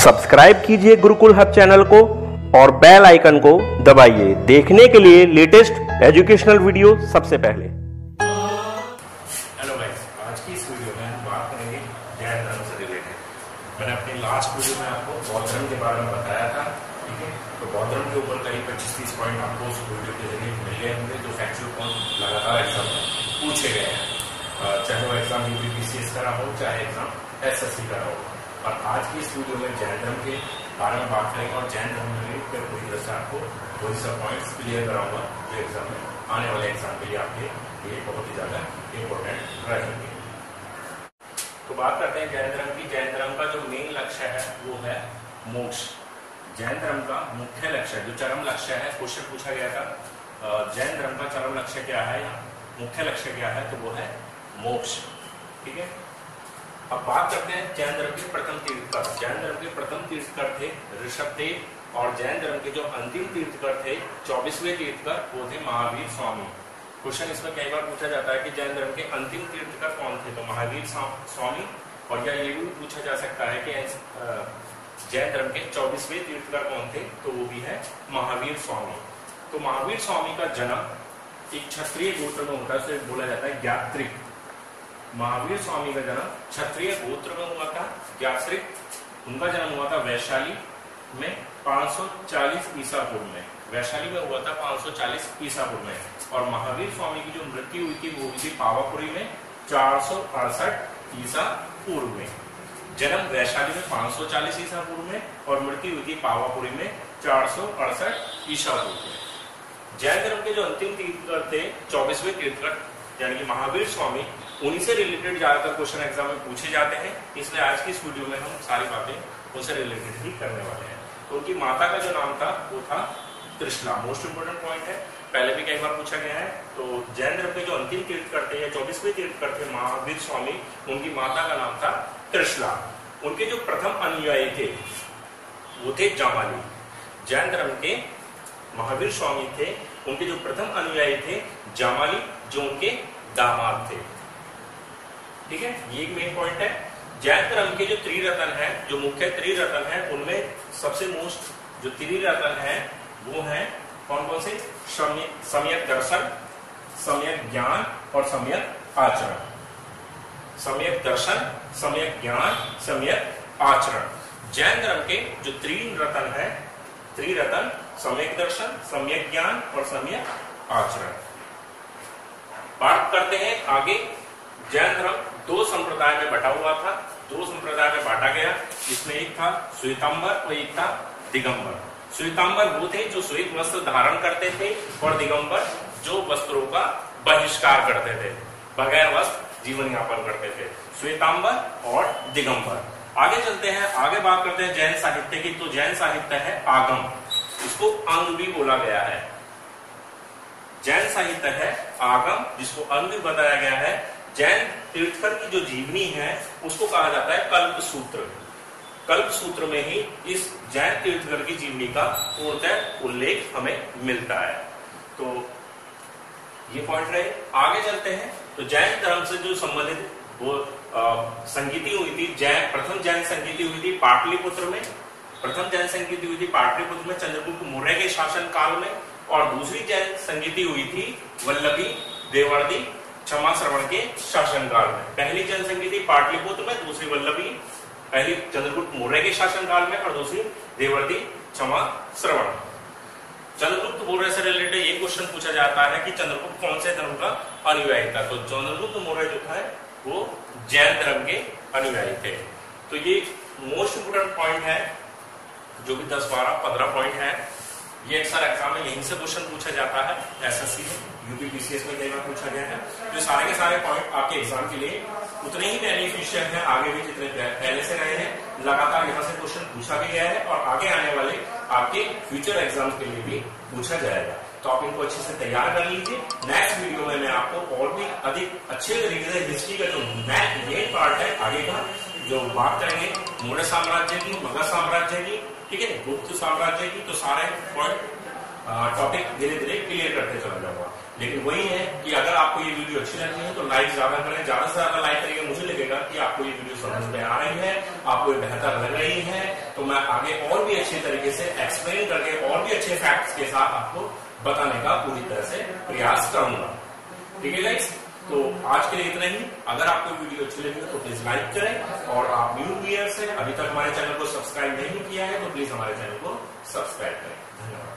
Subscribe कीजिए Gurukul hub channel को और बेल आइकन को दबाइए। देखने के लिए लेटेस्ट एजुकेशनल वीडियो सबसे पहले। हेलो गाइस आज की इस वीडियो में हम बात करेंगे जैन धर्म से रिलेटेड मैंने अपनी लास्ट वीडियो में आपको बौद्ध धर्म के बारे में बताया था, ठीक है? तो बौद्ध धर्म के ऊपर करीब पच्चीस तीस पॉइंट आपको उस वीडियो के ज़रिए मिल गए होंगे, जो फैक्चुअल पॉइंट लगातार एग्ज़ाम पूछे गए हैं। चाहे वो एग्ज़ाम यूपीपीसीएस का हो, चाहे एग्ज़ाम एसएससी का हो। और आज की इस वीडियो में जैन धर्म के में बात करेंगे और जैन धर्म में पूरी तरह से आपको वही सब पॉइंट्स क्लियर कराऊँगा जो एग्ज़ाम में आने वाले एग्ज़ाम के लिए आपके लिए बहुत ही ज़्यादा इम्पोर्टेंट रहेंगे। तो बात करते हैं जैन धर्म की। जैन धर्म का जो मेन लक्ष्य है, वो है मोक्ष। जैन धर्म का मुख्य लक्ष्य जो चरम लक्ष्य है क्वेश्चन पूछा गया था। जैन धर्म का चरम लक्ष्य क्या है मुख्य लक्ष्य क्या है तो वो है मोक्ष। ठीक है? अब बात करते हैं जैन धर्म के प्रथम तीर्थकर जैन धर्म के प्रथम तीर्थकर थे ऋषभदेव और जैन धर्म के जो अंतिम तीर्थकर थे, चौबीसवें तीर्थकर, वो थे महावीर स्वामी। क्वेश्चन इसमें कई बार पूछा जाता है कि जैन धर्म के अंतिम तीर्थकर कौन थे? तो महावीर स्वामी। और या ये भी पूछा जा सकता है कि जैन धर्म के चौबीसवें तीर्थकर कौन थे? तो वो भी है महावीर स्वामी। तो महावीर स्वामी का जन्म एक क्षत्रिय गोत्र में होता है बोला जाता है ज्ञात्रिक महावीर स्वामी का जन्म क्षत्रिय गोत्र में हुआ था ज्ञात्रिक उनका जन्म हुआ था वैशाली में 540 ईसा पूर्व में। वैशाली में हुआ था 540 ईसा पूर्व में। और महावीर स्वामी की जो मृत्यु हुई थी, वो हुई थी पावापुरी में, चार ईसा पूर्व में। जन्म वैशाली में 540 ईसा पूर्व में, और मृत्यु हुई थी पावापुरी में, चार ईसा पूर्व में। जैन धर्म के जो अंतिम तीर्थकर थे, चौबीसवें तीर्थकर, यानी कि महावीर स्वामी उन्हीं से रिलेटेड ज़्यादातर क्वेश्चन एग्ज़ाम में पूछे जाते हैं। इसलिए आज की इस वीडियो में हम सारी बातें उनसे रिलेटेड ही करने वाले हैं। तो उनकी माता का जो नाम था, वो था त्रिशला मोस्ट इंपोर्टेंट पॉइंट है। पहले भी कई बार पूछा गया है। तो जैन धर्म के जो अंतिम तीर्थकर थे या चौबीसवें तीर्थकर थे महावीर स्वामी, उनकी माता का नाम था कृष्णा। उनके जो प्रथम अनुयायी थे, वो थे जामाली। जैन धर्म के महावीर स्वामी थे। उनके जो प्रथम अनुयायी थे, जामाली, जो उनके दामाद थे। ठीक है? ये एक मेन पॉइंट है। जैन धर्म के जो त्रिरत्न है, जो मुख्य त्रिरत्न है, उनमें सबसे मोस्ट जो त्रिरत्न है, वो है कौन कौन से? सम्य- सम्यक दर्शन, सम्यक ज्ञान और सम्यक आचरण। सम्यक दर्शन, सम्यक ज्ञान, सम्यक आचरण। जैन धर्म के जो तीन रतन है, त्रिरतन, सम्यक दर्शन, सम्यक ज्ञान और सम्यक आचरण। बात करते हैं आगे जैन धर्म दो संप्रदाय में बटा हुआ था, दो संप्रदाय में बांटा गया इसमें एक था श्वेतांबर और एक था दिगंबर। श्वेतांबर वो थे जो श्वेत वस्त्र धारण करते थे और दिगंबर जो वस्त्रों का बहिष्कार करते थे, बगैर वस्त्र जीवन यापन करते थे। श्वेतांबर और दिगंबर। आगे चलते हैं, आगे बात करते हैं जैन साहित्य की तो जैन साहित्य है आगम। इसको अंग भी बोला गया है। जैन साहित्य है आगम, जिसको अंग बताया गया है। जैन तीर्थकर की जो जीवनी है, उसको कहा जाता है कल्प सूत्र कल्प सूत्र में ही इस जैन तीर्थकर की जीवनी का पूर्णतः उल्लेख हमें मिलता है। तो ये पॉइंट रहे। आगे चलते हैं। तो जैन धर्म से जो संबंधित वो संगीति हुई थी, जैन, प्रथम जैन संगीति हुई थी पाटलिपुत्र में, प्रथम जैन संगीति हुई थी पाटलिपुत्र में, चंद्रगुप्त मौर्य के शासन काल में, और दूसरी जैन संगीति हुई थी वल्लभी देवर्दी क्षमा श्रवण के शासन काल में। पहली जैन थी पाटलिपुत्र में, दूसरी वल्लभी, पहली चंद्रगुप्त मौर्य के शासन काल में और दूसरी देवर्दी क्षमा श्रवण। चंद्रगुप्त मौर्य से रिलेटेड ये क्वेश्चन पूछा जाता है कि चंद्रगुप्त कौन से धर्म का अनुयायी था। तो चंद्रगुप्त मौर्य जो था, वो जैन धर्म के अनुयायी थे। तो ये मोस्ट इंपोर्टेंट पॉइंट है, जो भी 10 12 15 पॉइंट है। ये अक्सर एग्ज़ाम में यहीं से क्वेश्चन पूछा जाता है एसएससी में यूपीपीसीएस में कई बार पूछा गया है। जो सारे के सारे पॉइंट आपके एग्ज़ाम के लिए उतने ही बेनिफिशियल हैं, आगे भी जितने पहले से रहे हैं, लगातार यहाँ से क्वेश्चन पूछा भी गया है और आगे आने वाले आपके फ्यूचर एग्ज़ाम के लिए भी पूछा जाएगा। तो आप इनको अच्छे से तैयार कर लीजिए। नेक्स्ट वीडियो में मैं आपको और भी अधिक अच्छे तरीके से हिस्ट्री का जो मेन पार्ट है, आगे का, जो बात करेंगे मौर्य साम्राज्य की मगध साम्राज्य की, ठीक है? गुप्त साम्राज्य की तो सारे पॉइंट टॉपिक धीरे धीरे क्लियर करते चला जाऊँगा। लेकिन वही है कि अगर आपको ये वीडियो अच्छी लगती है तो लाइक ज़्यादा करें। ज़्यादा से ज़्यादा लाइक करेंगे, मुझे लगेगा कि आपको ये वीडियो समझ में आ रही है, आपको ये बेहतर लग रही है। तो मैं आगे और भी अच्छे तरीके से एक्सप्लेन करके और भी अच्छे फैक्ट्स के साथ आपको बताने का पूरी तरह से प्रयास करूँगा। ठीक है गाइस तो आज के लिए इतना ही। अगर आपको वीडियो अच्छी लगी तो प्लीज़ लाइक करें और आप न्यू व्यूअर्स हैं, अभी तक हमारे चैनल को सब्सक्राइब नहीं किया है तो प्लीज़ हमारे चैनल को सब्सक्राइब करें। धन्यवाद।